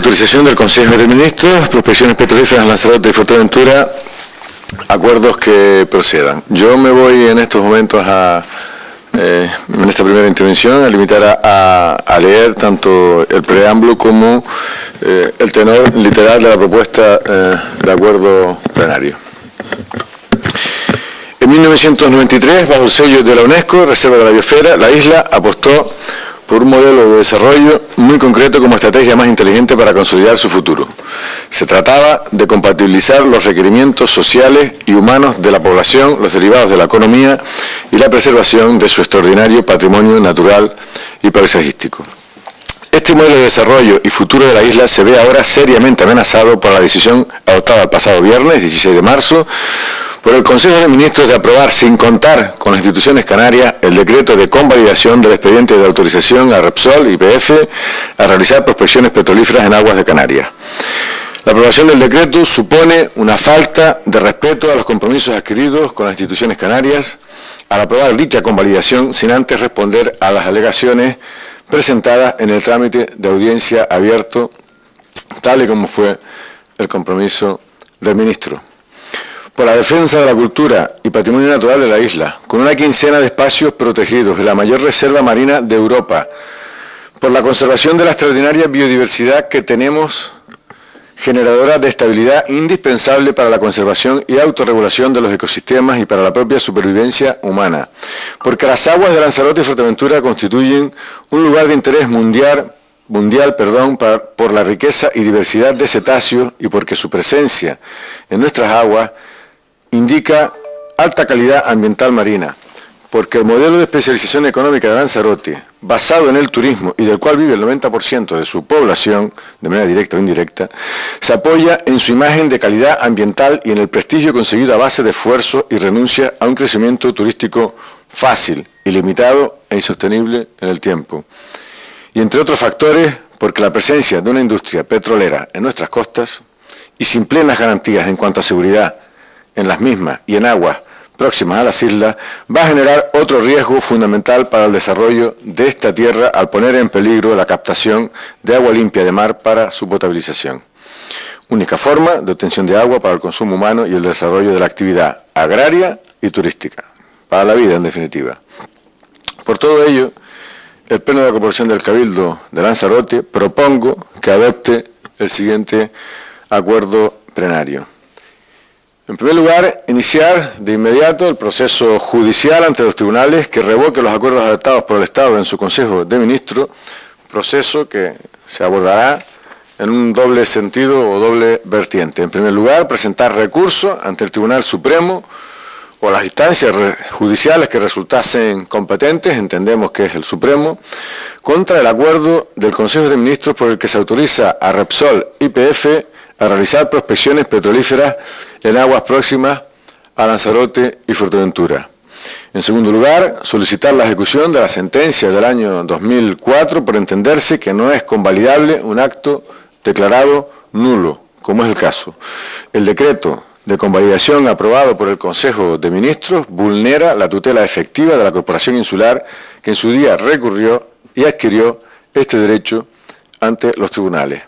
autorización del Consejo de Ministros, prospecciones petrolíferas Lanzarote y Fuerteventura, acuerdos que procedan. Yo me voy en estos momentos a, eh, en esta primera intervención, a limitar a, leer tanto el preámbulo como eh, el tenor literal de la propuesta eh, de acuerdo plenario. En 1993, bajo el sello de la UNESCO, Reserva de la Biosfera, la isla apostó por un modelo de desarrollo muy concreto como estrategia más inteligente para consolidar su futuro. Se trataba de compatibilizar los requerimientos sociales y humanos de la población, los derivados de la economía y la preservación de su extraordinario patrimonio natural y paisajístico. Este modelo de desarrollo y futuro de la isla se ve ahora seriamente amenazado por la decisión adoptada el pasado viernes, 16 de marzo, por el Consejo de Ministros de aprobar, sin contar con las instituciones canarias, el decreto de convalidación del expediente de autorización a Repsol y PF a realizar prospecciones petrolíferas en aguas de Canarias. La aprobación del decreto supone una falta de respeto a los compromisos adquiridos con las instituciones canarias al aprobar dicha convalidación sin antes responder a las alegaciones presentadas en el trámite de audiencia abierto, tal y como fue el compromiso del ministro por la defensa de la cultura y patrimonio natural de la isla, con una quincena de espacios protegidos y la mayor reserva marina de Europa, por la conservación de la extraordinaria biodiversidad que tenemos generadora de estabilidad indispensable para la conservación y autorregulación de los ecosistemas y para la propia supervivencia humana, porque las aguas de Lanzarote y Fuerteventura constituyen un lugar de interés mundial mundial perdón, por la riqueza y diversidad de cetáceos y porque su presencia en nuestras aguas indica alta calidad ambiental marina, porque el modelo de especialización económica de Lanzarote, basado en el turismo y del cual vive el 90% de su población, de manera directa o indirecta, se apoya en su imagen de calidad ambiental y en el prestigio conseguido a base de esfuerzo y renuncia a un crecimiento turístico fácil, ilimitado e insostenible en el tiempo. Y entre otros factores, porque la presencia de una industria petrolera en nuestras costas y sin plenas garantías en cuanto a seguridad, en las mismas y en aguas próximas a las islas, va a generar otro riesgo fundamental para el desarrollo de esta tierra al poner en peligro la captación de agua limpia de mar para su potabilización. Única forma de obtención de agua para el consumo humano y el desarrollo de la actividad agraria y turística, para la vida en definitiva. Por todo ello, el Pleno de la Corporación del Cabildo de Lanzarote propongo que adopte el siguiente acuerdo plenario. En primer lugar, iniciar de inmediato el proceso judicial ante los tribunales que revoque los acuerdos adoptados por el Estado en su Consejo de Ministros, proceso que se abordará en un doble sentido o doble vertiente. En primer lugar, presentar recursos ante el Tribunal Supremo o las instancias judiciales que resultasen competentes, entendemos que es el Supremo, contra el acuerdo del Consejo de Ministros por el que se autoriza a Repsol YPF a realizar prospecciones petrolíferas en aguas próximas a Lanzarote y Fuerteventura. En segundo lugar, solicitar la ejecución de la sentencia del año 2004 por entenderse que no es convalidable un acto declarado nulo, como es el caso. El decreto de convalidación aprobado por el Consejo de Ministros vulnera la tutela efectiva de la Corporación Insular que en su día recurrió y adquirió este derecho ante los tribunales.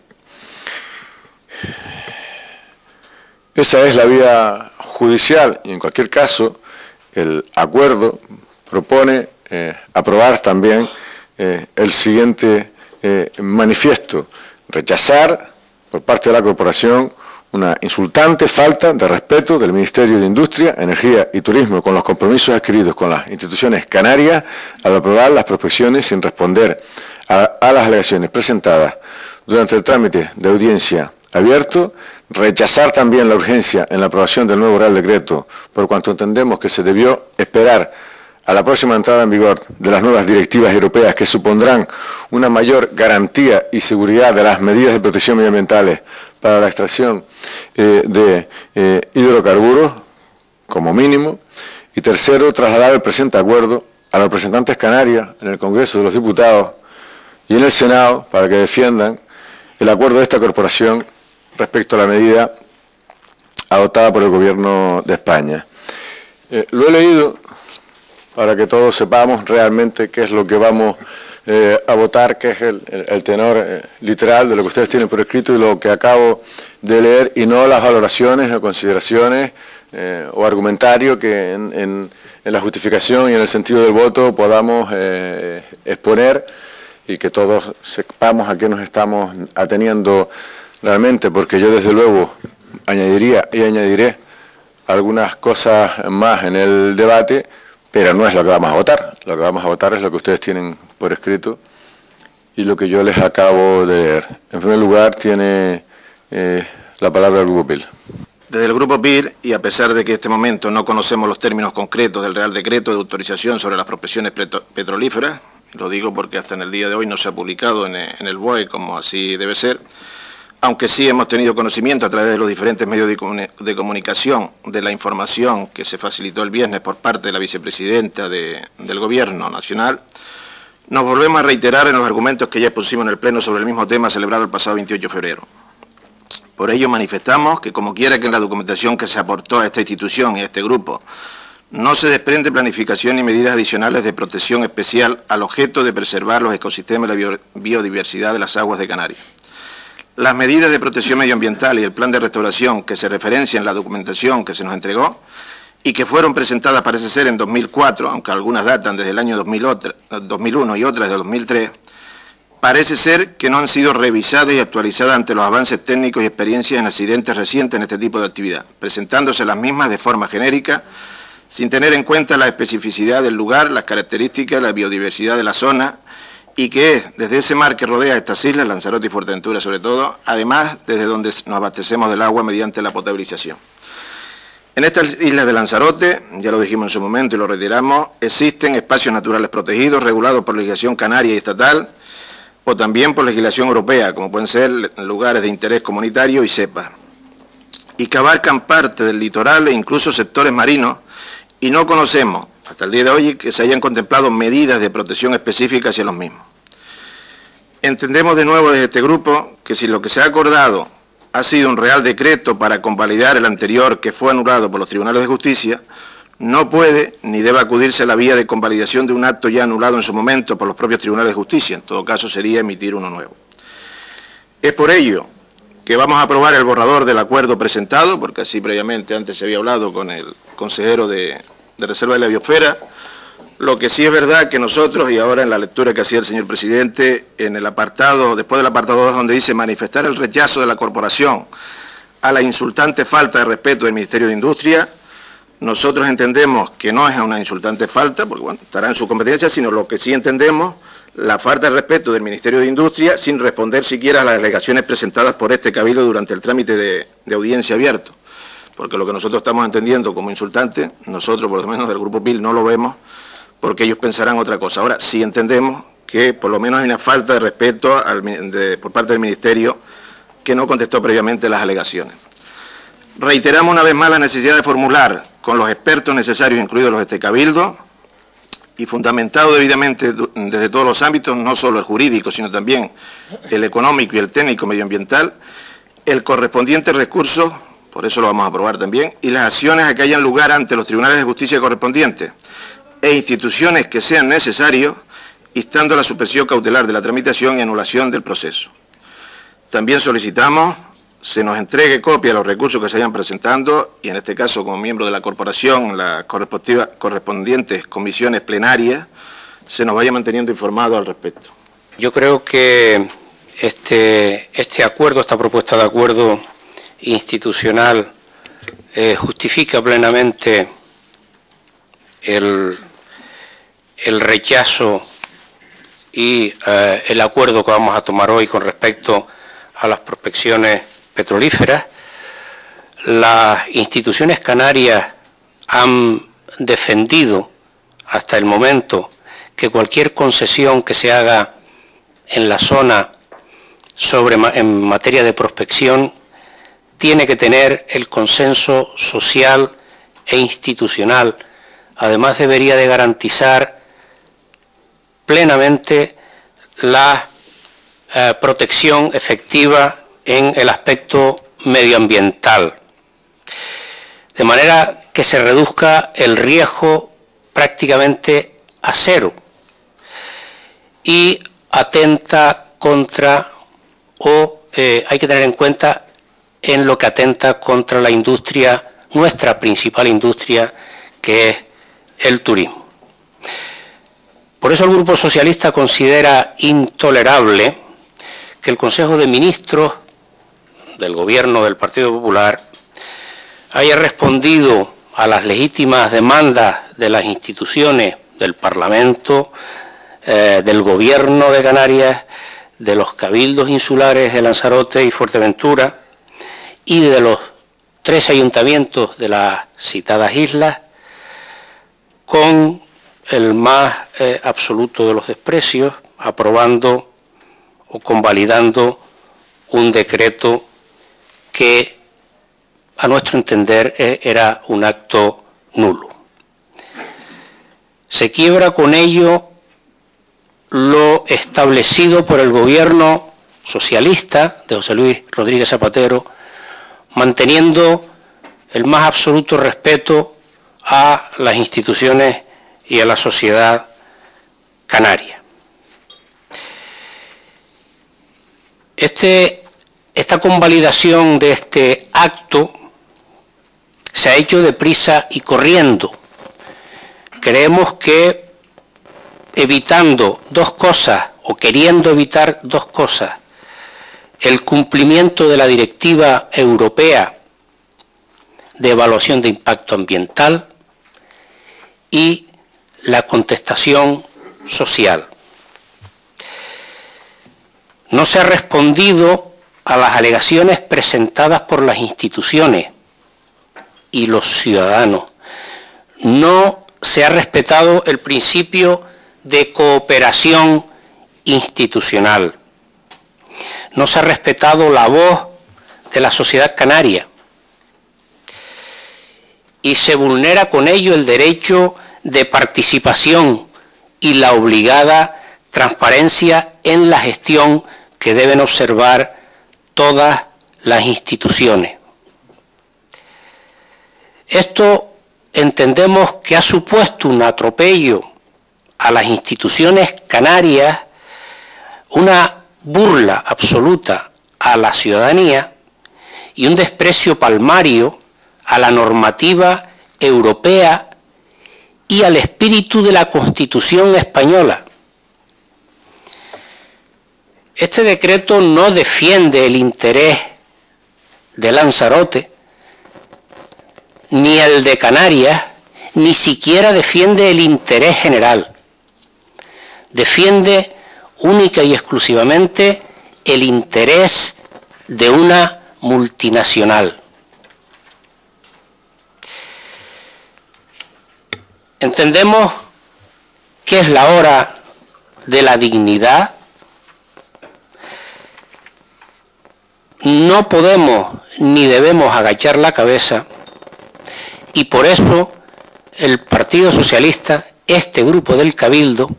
Esa es la vía judicial y en cualquier caso el acuerdo propone eh, aprobar también eh, el siguiente eh, manifiesto, rechazar por parte de la corporación una insultante falta de respeto del Ministerio de Industria, Energía y Turismo con los compromisos adquiridos con las instituciones canarias al aprobar las prospecciones sin responder a las alegaciones presentadas durante el trámite de audiencia abierto, rechazar también la urgencia en la aprobación del nuevo Real Decreto, por cuanto entendemos que se debió esperar a la próxima entrada en vigor de las nuevas directivas europeas que supondrán una mayor garantía y seguridad de las medidas de protección medioambientales para la extracción eh, de eh, hidrocarburos, como mínimo. Y tercero, trasladar el presente acuerdo a los representantes canarios en el Congreso de los Diputados y en el Senado para que defiendan el acuerdo de esta corporación respecto a la medida adoptada por el Gobierno de España. Eh, lo he leído para que todos sepamos realmente qué es lo que vamos eh, a votar, que es el, tenor eh, literal de lo que ustedes tienen por escrito y lo que acabo de leer, y no las valoraciones o consideraciones o argumentario que en, la justificación y en el sentido del voto podamos exponer y que todos sepamos a qué nos estamos ateniendo realmente, porque yo desde luego añadiría y añadiré algunas cosas más en el debate, pero no es lo que vamos a votar. Lo que vamos a votar es lo que ustedes tienen por escrito y lo que yo les acabo de leer. En primer lugar, tiene eh, la palabra el Grupo PIL. Desde el Grupo PIR, y a pesar de que en este momento no conocemos los términos concretos del Real Decreto de autorización sobre las prospecciones petrolíferas, lo digo porque hasta en el día de hoy no se ha publicado en el BOE como así debe ser, aunque sí hemos tenido conocimiento a través de los diferentes medios de, comunicación de la información que se facilitó el viernes por parte de la vicepresidenta del Gobierno Nacional, nos volvemos a reiterar en los argumentos que ya expusimos en el Pleno sobre el mismo tema celebrado el pasado 28 de febrero. Por ello manifestamos que como quiera que en la documentación que se aportó a esta institución y a este grupo no se desprende planificación ni medidas adicionales de protección especial al objeto de preservar los ecosistemas y la biodiversidad de las aguas de Canarias. Las medidas de protección medioambiental y el plan de restauración que se referencia en la documentación que se nos entregó y que fueron presentadas parece ser en 2004, aunque algunas datan desde el año 2001 y otras de 2003, parece ser que no han sido revisadas y actualizadas ante los avances técnicos y experiencias en accidentes recientes en este tipo de actividad, presentándose las mismas de forma genérica, sin tener en cuenta la especificidad del lugar, las características, la biodiversidad de la zona, y que es desde ese mar que rodea estas islas, Lanzarote y Fuerteventura sobre todo, además desde donde nos abastecemos del agua mediante la potabilización. En estas islas de Lanzarote, ya lo dijimos en su momento y lo retiramos, existen espacios naturales protegidos regulados por legislación canaria y estatal o también por legislación europea, como pueden ser lugares de interés comunitario y CEPA, y que abarcan parte del litoral e incluso sectores marinos, y no conocemos hasta el día de hoy que se hayan contemplado medidas de protección específicas hacia los mismos. Entendemos de nuevo desde este grupo que si lo que se ha acordado ha sido un real decreto para convalidar el anterior que fue anulado por los tribunales de justicia, no puede ni debe acudirse a la vía de convalidación de un acto ya anulado en su momento por los propios tribunales de justicia, en todo caso sería emitir uno nuevo. Es por ello que vamos a aprobar el borrador del acuerdo presentado, porque así previamente antes se había hablado con el consejero de, de reserva de la biosfera. Lo que sí es verdad que nosotros, y ahora en la lectura que hacía el señor presidente, en el apartado, después del apartado 2, donde dice manifestar el rechazo de la corporación a la insultante falta de respeto del Ministerio de Industria, nosotros entendemos que no es una insultante falta, porque bueno, estará en su competencia, sino lo que sí entendemos, la falta de respeto del Ministerio de Industria sin responder siquiera a las alegaciones presentadas por este cabildo durante el trámite de, de audiencia abierto porque lo que nosotros estamos entendiendo como insultante, nosotros por lo menos del Grupo PIL no lo vemos, porque ellos pensarán otra cosa. Ahora sí entendemos que por lo menos hay una falta de respeto por parte del Ministerio que no contestó previamente las alegaciones. Reiteramos una vez más la necesidad de formular con los expertos necesarios, incluidos los de este Cabildo, y fundamentado debidamente desde todos los ámbitos, no solo el jurídico, sino también el económico y el técnico medioambiental, el correspondiente recurso por eso lo vamos a aprobar también, y las acciones a que hayan lugar ante los tribunales de justicia correspondientes e instituciones que sean necesarios, instando la suspensión cautelar de la tramitación y anulación del proceso. También solicitamos se nos entregue copia de los recursos que se hayan presentando y en este caso como miembro de la corporación, las correspondientes comisiones plenarias, se nos vaya manteniendo informado al respecto. Yo creo que este, este acuerdo, esta propuesta de acuerdo institucional eh, justifica plenamente el, el rechazo y eh, el acuerdo que vamos a tomar hoy con respecto a las prospecciones petrolíferas. Las instituciones canarias han defendido hasta el momento que cualquier concesión que se haga en la zona sobre, en materia de prospección tiene que tener el consenso social e institucional. Además debería de garantizar plenamente la eh, protección efectiva en el aspecto medioambiental, de manera que se reduzca el riesgo prácticamente a cero. y atenta contra, o eh, hay que tener en cuenta en lo que atenta contra la industria, nuestra principal industria, que es el turismo. Por eso el Grupo Socialista considera intolerable que el Consejo de Ministros del Gobierno del Partido Popular haya respondido a las legítimas demandas de las instituciones del Parlamento, eh, del Gobierno de Canarias, de los cabildos insulares de Lanzarote y Fuerteventura y de los tres ayuntamientos de las citadas islas, con el más eh, absoluto de los desprecios, aprobando o convalidando un decreto que, a nuestro entender, e, era un acto nulo. Se quiebra con ello lo establecido por el gobierno socialista de José Luis Rodríguez Zapatero, manteniendo el más absoluto respeto a las instituciones y a la sociedad canaria. Este, esta convalidación de este acto se ha hecho deprisa y corriendo. Creemos que evitando dos cosas o queriendo evitar dos cosas, el cumplimiento de la directiva europea de evaluación de impacto ambiental y la contestación social. No se ha respondido a las alegaciones presentadas por las instituciones y los ciudadanos. No se ha respetado el principio de cooperación institucional. No se ha respetado la voz de la sociedad canaria y se vulnera con ello el derecho de participación y la obligada transparencia en la gestión que deben observar todas las instituciones. Esto entendemos que ha supuesto un atropello a las instituciones canarias, una burla absoluta a la ciudadanía y un desprecio palmario a la normativa europea y al espíritu de la Constitución española. Este decreto no defiende el interés de Lanzarote, ni el de Canarias, ni siquiera defiende el interés general. Defiende única y exclusivamente el interés de una multinacional. Entendemos que es la hora de la dignidad. No podemos ni debemos agachar la cabeza y por eso el Partido Socialista, este grupo del Cabildo,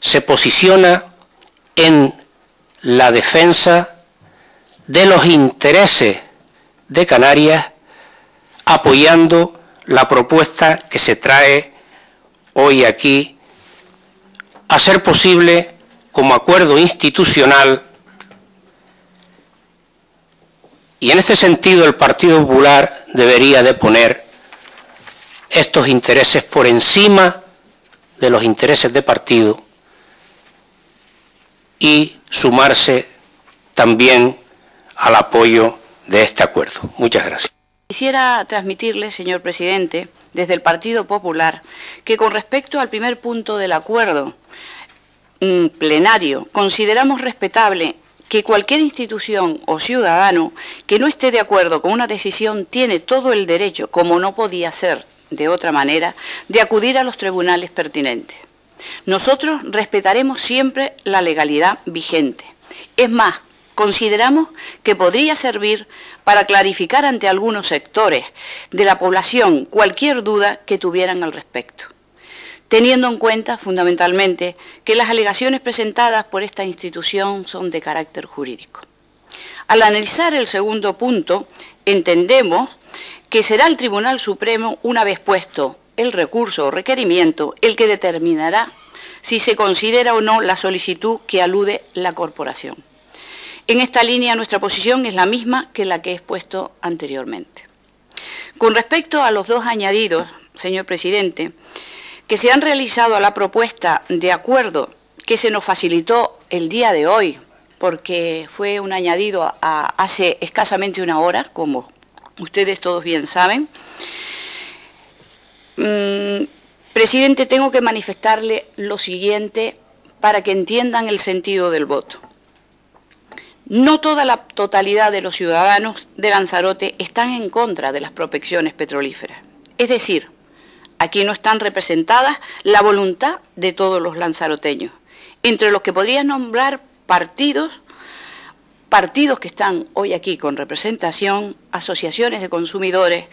se posiciona en la defensa de los intereses de Canarias, apoyando la propuesta que se trae hoy aquí a ser posible como acuerdo institucional. Y en este sentido el Partido Popular debería de poner estos intereses por encima de los intereses de partido y sumarse también al apoyo de este acuerdo. Muchas gracias. Quisiera transmitirle, señor presidente, desde el Partido Popular, que con respecto al primer punto del acuerdo plenario, consideramos respetable que cualquier institución o ciudadano que no esté de acuerdo con una decisión tiene todo el derecho, como no podía ser de otra manera, de acudir a los tribunales pertinentes. Nosotros respetaremos siempre la legalidad vigente. Es más, consideramos que podría servir para clarificar ante algunos sectores de la población cualquier duda que tuvieran al respecto, teniendo en cuenta fundamentalmente que las alegaciones presentadas por esta institución son de carácter jurídico. Al analizar el segundo punto, entendemos que será el Tribunal Supremo, una vez puesto el recurso o requerimiento, el que determinará si se considera o no la solicitud que alude la corporación. En esta línea nuestra posición es la misma que la que he expuesto anteriormente. Con respecto a los dos añadidos, señor presidente, que se han realizado a la propuesta de acuerdo que se nos facilitó el día de hoy, porque fue un añadido hace escasamente una hora, como ustedes todos bien saben. Mm, presidente, tengo que manifestarle lo siguiente para que entiendan el sentido del voto. No toda la totalidad de los ciudadanos de Lanzarote están en contra de las prospecciones petrolíferas. Es decir, aquí no están representadas la voluntad de todos los lanzaroteños, entre los que podrían nombrar partidos partidos que están hoy aquí con representación, asociaciones de consumidores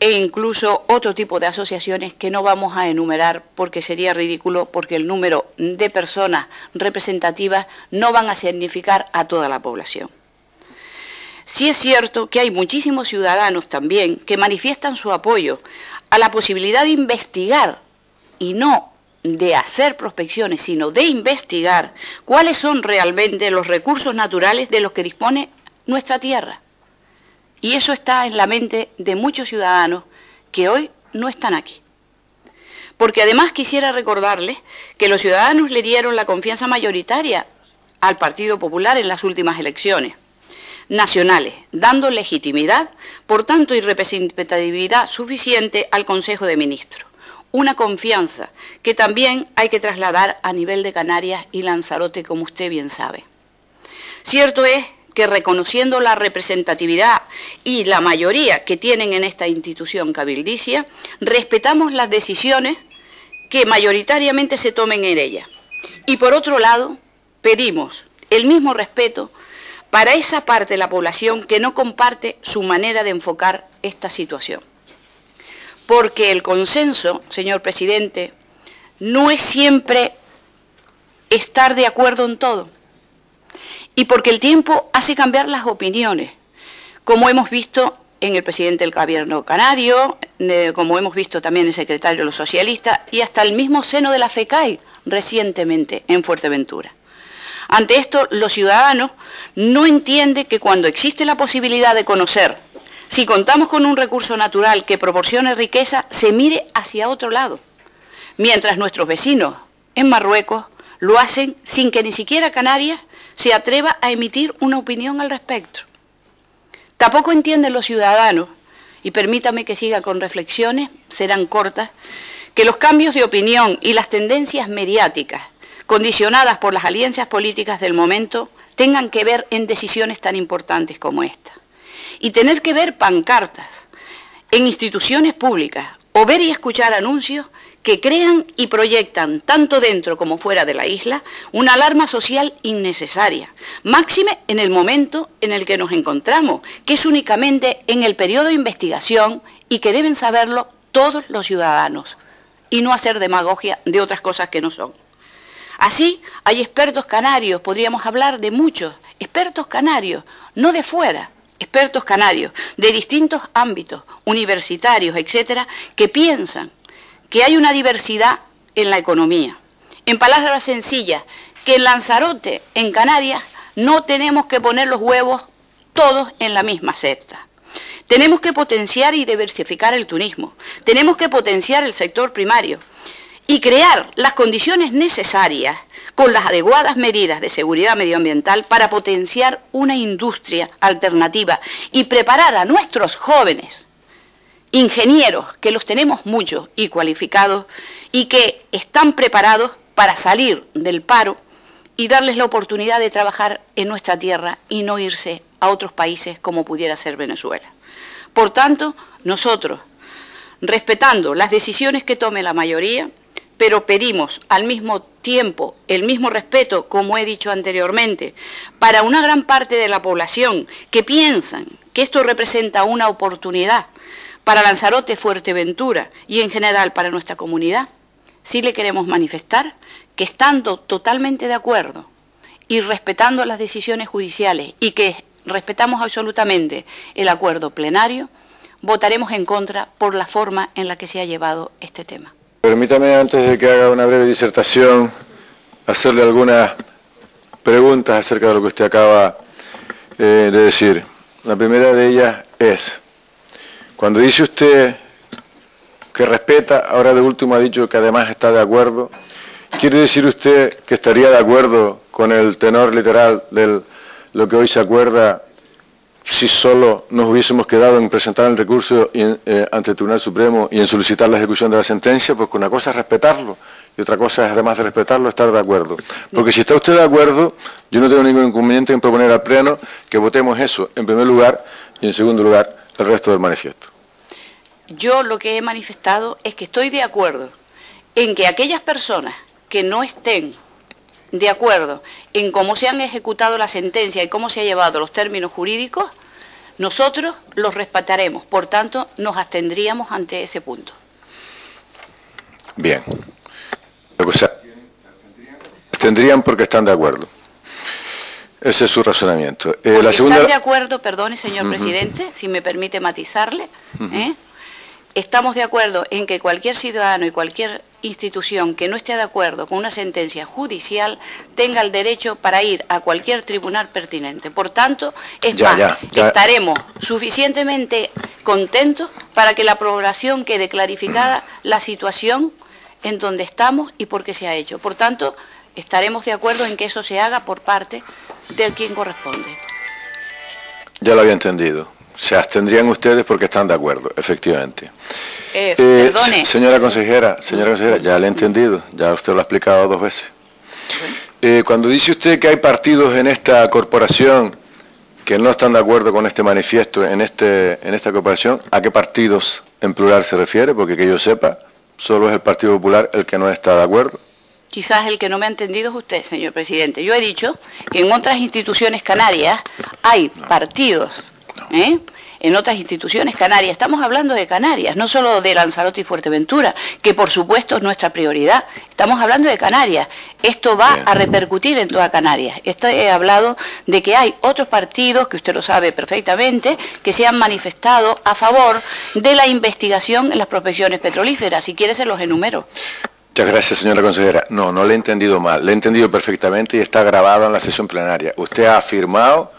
e incluso otro tipo de asociaciones que no vamos a enumerar porque sería ridículo porque el número de personas representativas no van a significar a toda la población. Sí es cierto que hay muchísimos ciudadanos también que manifiestan su apoyo a la posibilidad de investigar y no de hacer prospecciones, sino de investigar cuáles son realmente los recursos naturales de los que dispone nuestra tierra. Y eso está en la mente de muchos ciudadanos que hoy no están aquí. Porque además quisiera recordarles que los ciudadanos le dieron la confianza mayoritaria al Partido Popular en las últimas elecciones nacionales, dando legitimidad, por tanto, y representatividad suficiente al Consejo de Ministros una confianza que también hay que trasladar a nivel de Canarias y Lanzarote, como usted bien sabe. Cierto es que reconociendo la representatividad y la mayoría que tienen en esta institución cabildicia, respetamos las decisiones que mayoritariamente se tomen en ella. Y por otro lado, pedimos el mismo respeto para esa parte de la población que no comparte su manera de enfocar esta situación porque el consenso, señor presidente, no es siempre estar de acuerdo en todo, y porque el tiempo hace cambiar las opiniones, como hemos visto en el presidente del gobierno canario, como hemos visto también en el secretario de los socialistas y hasta el mismo seno de la FECAI recientemente en Fuerteventura. Ante esto, los ciudadanos no entienden que cuando existe la posibilidad de conocer si contamos con un recurso natural que proporcione riqueza, se mire hacia otro lado, mientras nuestros vecinos en Marruecos lo hacen sin que ni siquiera Canarias se atreva a emitir una opinión al respecto. Tampoco entienden los ciudadanos, y permítame que siga con reflexiones, serán cortas, que los cambios de opinión y las tendencias mediáticas, condicionadas por las alianzas políticas del momento, tengan que ver en decisiones tan importantes como esta y tener que ver pancartas en instituciones públicas o ver y escuchar anuncios que crean y proyectan, tanto dentro como fuera de la isla, una alarma social innecesaria, máxime en el momento en el que nos encontramos, que es únicamente en el periodo de investigación y que deben saberlo todos los ciudadanos, y no hacer demagogia de otras cosas que no son. Así, hay expertos canarios, podríamos hablar de muchos, expertos canarios, no de fuera, expertos canarios de distintos ámbitos, universitarios, etcétera, que piensan que hay una diversidad en la economía. En palabras sencillas, que en Lanzarote, en Canarias, no tenemos que poner los huevos todos en la misma cesta. Tenemos que potenciar y diversificar el turismo, tenemos que potenciar el sector primario y crear las condiciones necesarias con las adecuadas medidas de seguridad medioambiental para potenciar una industria alternativa y preparar a nuestros jóvenes ingenieros, que los tenemos muchos y cualificados, y que están preparados para salir del paro y darles la oportunidad de trabajar en nuestra tierra y no irse a otros países como pudiera ser Venezuela. Por tanto, nosotros, respetando las decisiones que tome la mayoría, pero pedimos al mismo tiempo el mismo respeto, como he dicho anteriormente, para una gran parte de la población que piensan que esto representa una oportunidad para Lanzarote, Fuerteventura y en general para nuestra comunidad, sí le queremos manifestar que estando totalmente de acuerdo y respetando las decisiones judiciales y que respetamos absolutamente el acuerdo plenario, votaremos en contra por la forma en la que se ha llevado este tema. Permítame, antes de que haga una breve disertación, hacerle algunas preguntas acerca de lo que usted acaba eh, de decir. La primera de ellas es, cuando dice usted que respeta, ahora de último ha dicho que además está de acuerdo, ¿quiere decir usted que estaría de acuerdo con el tenor literal de lo que hoy se acuerda si solo nos hubiésemos quedado en presentar el recurso eh, ante el Tribunal Supremo y en solicitar la ejecución de la sentencia? Porque una cosa es respetarlo y otra cosa es, además de respetarlo, estar de acuerdo. Porque si está usted de acuerdo, yo no tengo ningún inconveniente en proponer al Pleno que votemos eso en primer lugar y en segundo lugar el resto del manifiesto. Yo lo que he manifestado es que estoy de acuerdo en que aquellas personas que no estén de acuerdo en cómo se han ejecutado la sentencia y cómo se ha llevado los términos jurídicos, nosotros los respetaremos. Por tanto, nos abstendríamos ante ese punto. Bien. O sea, porque están de acuerdo. Ese es su razonamiento. Eh, la segunda... ¿Están de acuerdo, perdone, señor presidente, si me permite matizarle? ¿eh? Estamos de acuerdo en que cualquier ciudadano y cualquier institución que no esté de acuerdo con una sentencia judicial tenga el derecho para ir a cualquier tribunal pertinente. Por tanto, es más, estaremos suficientemente contentos para que la aprobación quede clarificada la situación en donde estamos y por qué se ha hecho. Por tanto, estaremos de acuerdo en que eso se haga por parte del quien corresponde. Ya lo había entendido. Se abstendrían ustedes porque están de acuerdo, efectivamente. Eh, eh, perdone. Señora consejera, señora consejera, ya le he entendido, ya usted lo ha explicado dos veces. Eh, cuando dice usted que hay partidos en esta corporación que no están de acuerdo con este manifiesto en, este, en esta corporación, ¿a qué partidos en plural se refiere? Porque que yo sepa, solo es el Partido Popular el que no está de acuerdo. Quizás el que no me ha entendido es usted, señor presidente. Yo he dicho que en otras instituciones canarias hay partidos ¿eh? en otras instituciones canarias. Estamos hablando de Canarias, no solo de Lanzarote y Fuerteventura, que por supuesto es nuestra prioridad. Estamos hablando de Canarias. Esto va a repercutir en toda Canarias. Esto he hablado de que hay otros partidos, que usted lo sabe perfectamente, que se han manifestado a favor de la investigación en las profesiones petrolíferas. Si quiere se los enumero. Muchas gracias, señora consejera. No, no le he entendido mal. Le he entendido perfectamente y está grabado en la sesión plenaria. Usted ha afirmado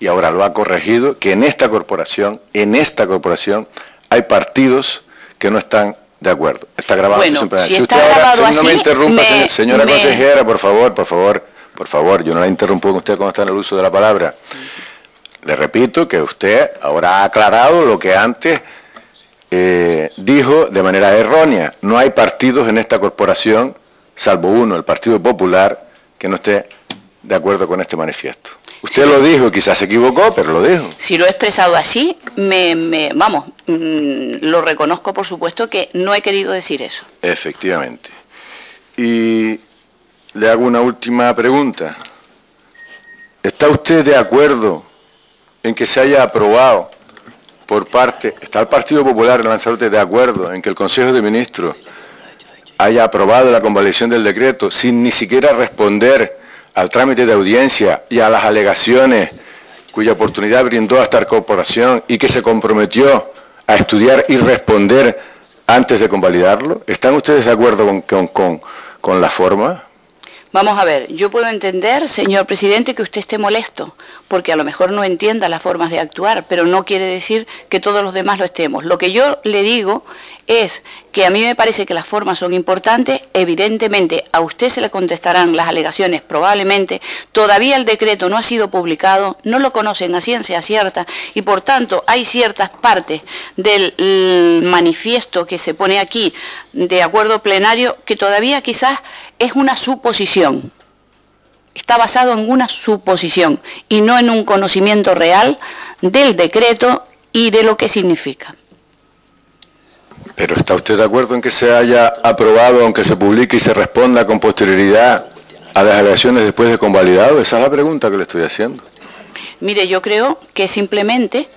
y ahora lo ha corregido, que en esta corporación, en esta corporación, hay partidos que no están de acuerdo. Está grabado bueno, si, si usted ahora no me interrumpa, señora consejera, por favor, por favor, por favor, yo no la interrumpo con usted cuando está en el uso de la palabra. Le repito que usted ahora ha aclarado lo que antes eh, dijo de manera errónea. No hay partidos en esta corporación, salvo uno, el Partido Popular, que no esté de acuerdo con este manifiesto. Usted lo dijo, quizás se equivocó, pero lo dijo. Si lo he expresado así, me, vamos, mm, lo reconozco por supuesto que no he querido decir eso. Efectivamente. Y le hago una última pregunta. ¿Está usted de acuerdo en que se haya aprobado por parte, está el Partido Popular en Lanzarote de acuerdo en que el Consejo de Ministros haya aprobado la convalidación del decreto sin ni siquiera responder al trámite de audiencia y a las alegaciones cuya oportunidad brindó a esta corporación y que se comprometió a estudiar y responder antes de convalidarlo? ¿Están ustedes de acuerdo con, con, con, la forma? Vamos a ver, yo puedo entender, señor presidente, que usted esté molesto, porque a lo mejor no entienda las formas de actuar, pero no quiere decir que todos los demás lo estemos. Lo que yo le digo es que a mí me parece que las formas son importantes, evidentemente a usted se le contestarán las alegaciones probablemente, todavía el decreto no ha sido publicado, no lo conocen a ciencia cierta y por tanto hay ciertas partes del mm, manifiesto que se pone aquí de acuerdo plenario que todavía quizás es una suposición, está basado en una suposición y no en un conocimiento real del decreto y de lo que significa. Pero ¿está usted de acuerdo en que se haya aprobado, aunque se publique y se responda con posterioridad a las alegaciones después de convalidado? Esa es la pregunta que le estoy haciendo. Mire, yo creo que simplemente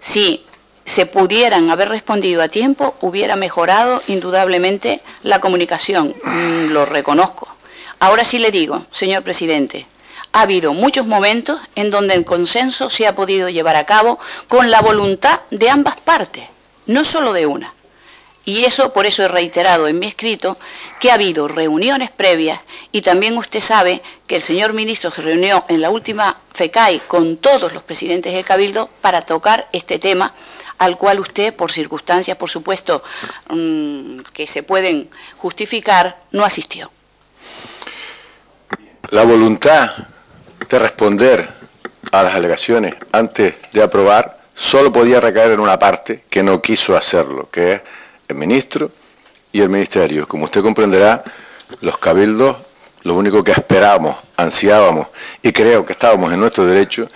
si se pudieran haber respondido a tiempo, hubiera mejorado indudablemente la comunicación. Mm, lo reconozco. Ahora sí le digo, señor presidente, ha habido muchos momentos en donde el consenso se ha podido llevar a cabo con la voluntad de ambas partes, no solo de una Y eso, por eso he reiterado en mi escrito, que ha habido reuniones previas y también usted sabe que el señor ministro se reunió en la última FECAI con todos los presidentes de Cabildo para tocar este tema al cual usted, por circunstancias, por supuesto, mm, que se pueden justificar, no asistió. La voluntad de responder a las alegaciones antes de aprobar solo podía recaer en una parte que no quiso hacerlo, que es el ministro y el ministerio. Como usted comprenderá, los cabildos, lo único que esperábamos, ansiábamos y creo que estábamos en nuestro derecho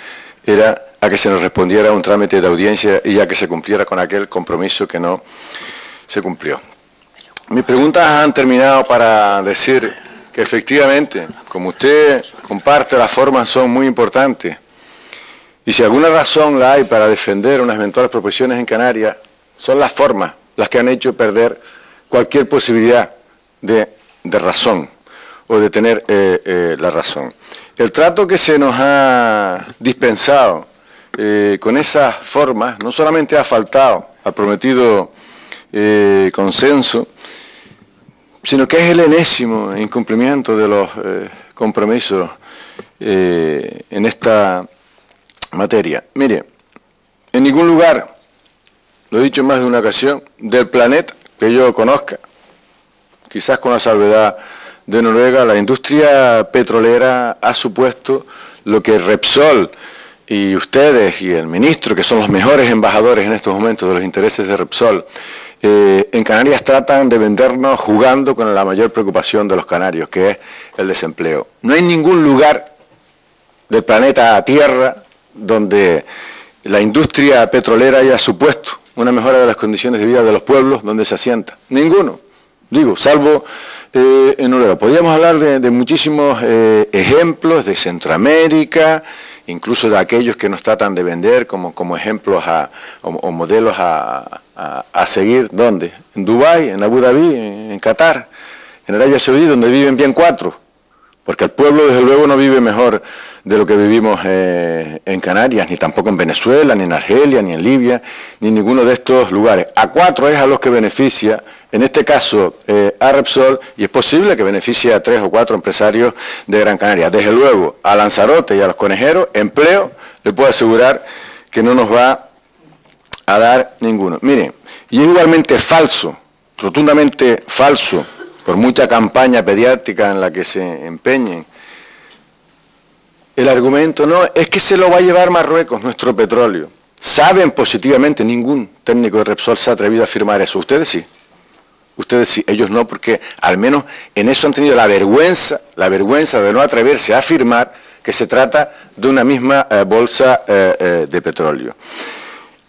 era a que se nos respondiera un trámite de audiencia y ya que se cumpliera con aquel compromiso que no se cumplió. Mis preguntas han terminado para decir que efectivamente, como usted comparte, las formas son muy importantes. Y si alguna razón la hay para defender unas eventuales proposiciones en Canarias, son las formas las que han hecho perder cualquier posibilidad de, razón o de tener eh, eh, la razón. El trato que se nos ha dispensado eh, con esas formas no solamente ha faltado al prometido consenso, sino que es el enésimo incumplimiento de los compromisos en esta materia. Mire, en ningún lugar lo he dicho en más de una ocasión, del planeta que yo conozca, quizás con la salvedad de Noruega, la industria petrolera ha supuesto lo que Repsol y ustedes y el ministro, que son los mejores embajadores en estos momentos de los intereses de Repsol, eh, en Canarias tratan de vendernos jugando con la mayor preocupación de los canarios, que es el desempleo. No hay ningún lugar del planeta Tierra donde la industria petrolera haya supuesto una mejora de las condiciones de vida de los pueblos donde se asienta. Ninguno, digo, salvo eh, en Noruega. Podríamos hablar de, muchísimos eh, ejemplos de Centroamérica, incluso de aquellos que nos tratan de vender como, como ejemplos o, modelos a, seguir. ¿Dónde? En Dubái, en Abu Dhabi, en, en Qatar, en Arabia Saudí, donde viven bien cuatro. Porque el pueblo, desde luego, no vive mejor de lo que vivimos eh, en Canarias, ni tampoco en Venezuela, ni en Argelia, ni en Libia, ni en ninguno de estos lugares. A cuatro es a los que beneficia, en este caso eh, a Repsol, y es posible que beneficie a tres o cuatro empresarios de Gran Canaria. Desde luego, a Lanzarote y a los conejeros, empleo, le puedo asegurar que no nos va a dar ninguno. Miren, y es igualmente falso, rotundamente falso, por mucha campaña pediátrica en la que se empeñen, el argumento no, es que se lo va a llevar Marruecos, nuestro petróleo. Saben positivamente, ningún técnico de Repsol se ha atrevido a afirmar eso. Ustedes sí. Ustedes sí, ellos no, porque al menos en eso han tenido la vergüenza, la vergüenza de no atreverse a afirmar que se trata de una misma eh, bolsa eh, eh, de petróleo.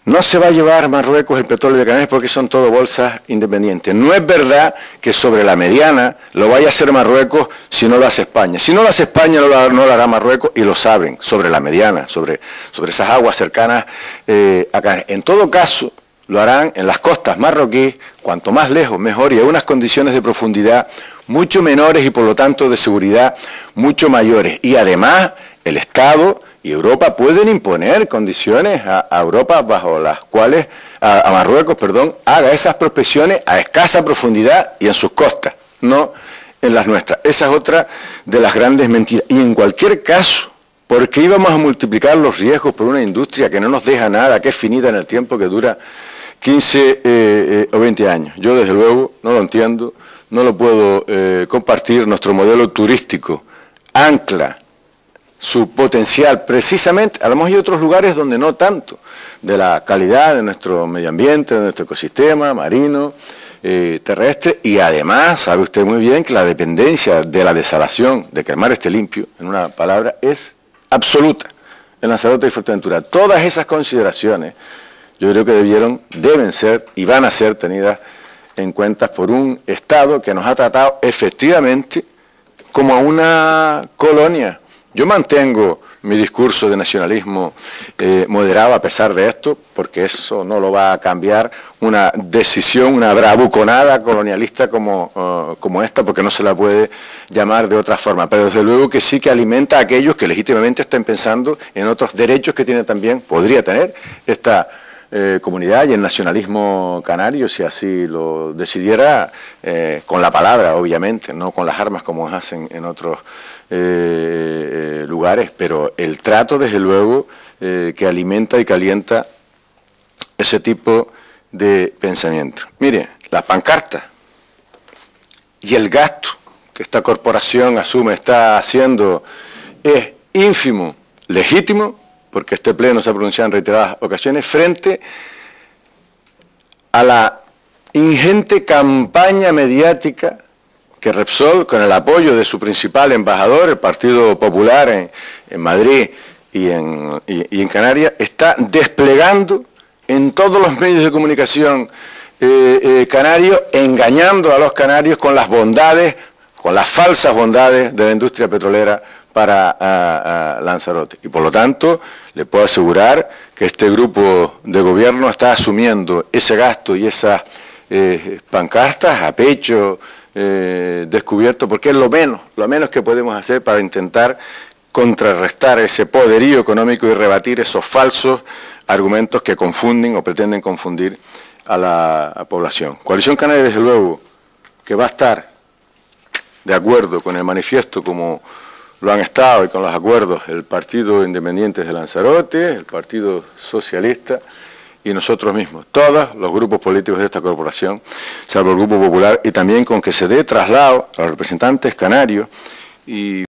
No se va a llevar Marruecos el petróleo de Canarias porque son todo bolsas independientes. No es verdad que sobre la mediana lo vaya a hacer Marruecos si no lo hace España. Si no lo hace España, no lo, hará Marruecos y lo saben, sobre la mediana, sobre, sobre esas aguas cercanas eh, a Canarias. En todo caso, lo harán en las costas marroquíes, cuanto más lejos mejor y a unas condiciones de profundidad mucho menores y por lo tanto de seguridad mucho mayores. Y además el Estado y Europa pueden imponer condiciones a, Europa bajo las cuales, a, Marruecos, perdón, haga esas prospecciones a escasa profundidad y en sus costas, no en las nuestras. Esa es otra de las grandes mentiras. Y en cualquier caso, ¿por qué íbamos a multiplicar los riesgos por una industria que no nos deja nada, que es finita en el tiempo, que dura 15 eh, eh, o 20 años? Yo, desde luego, no lo entiendo, no lo puedo eh, compartir. Nuestro modelo turístico ancla su potencial precisamente, a lo mejor hay otros lugares donde no tanto, de la calidad de nuestro medio ambiente, de nuestro ecosistema marino, eh, terrestre, y además sabe usted muy bien que la dependencia de la desalación, de que el mar esté limpio, en una palabra, es absoluta en Lanzarote y Fuerteventura. Todas esas consideraciones yo creo que debieron, deben ser y van a ser tenidas en cuenta por un Estado que nos ha tratado efectivamente como a una colonia yo mantengo mi discurso de nacionalismo eh, moderado a pesar de esto, porque eso no lo va a cambiar una decisión, una bravuconada colonialista como, uh, como esta, porque no se la puede llamar de otra forma. Pero desde luego que sí que alimenta a aquellos que legítimamente estén pensando en otros derechos que tiene también, podría tener esta eh, comunidad y el nacionalismo canario, si así lo decidiera, eh, con la palabra, obviamente, no con las armas como hacen en otros eh, lugares, pero el trato, desde luego, que alimenta y calienta ese tipo de pensamiento. Mire, las pancartas y el gasto que esta corporación asume está haciendo es ínfimo, legítimo, porque este pleno se ha pronunciado en reiteradas ocasiones, frente a la ingente campaña mediática que Repsol, con el apoyo de su principal embajador, el Partido Popular en, Madrid y en, Canarias, está desplegando en todos los medios de comunicación eh, eh, canarios, engañando a los canarios con las bondades, con las falsas bondades de la industria petrolera para Lanzarote. Y por lo tanto, le puedo asegurar que este grupo de gobierno está asumiendo ese gasto y esas eh, pancartas a pecho eh, descubierto, porque es lo menos, lo menos que podemos hacer para intentar contrarrestar ese poderío económico y rebatir esos falsos argumentos que confunden o pretenden confundir a la población. Coalición Canaria, desde luego, que va a estar de acuerdo con el manifiesto como lo han estado y con los acuerdos el Partido Independiente de Lanzarote, el Partido Socialista y nosotros mismos, todos los grupos políticos de esta corporación, salvo el Grupo Popular, y también con que se dé traslado a los representantes canarios y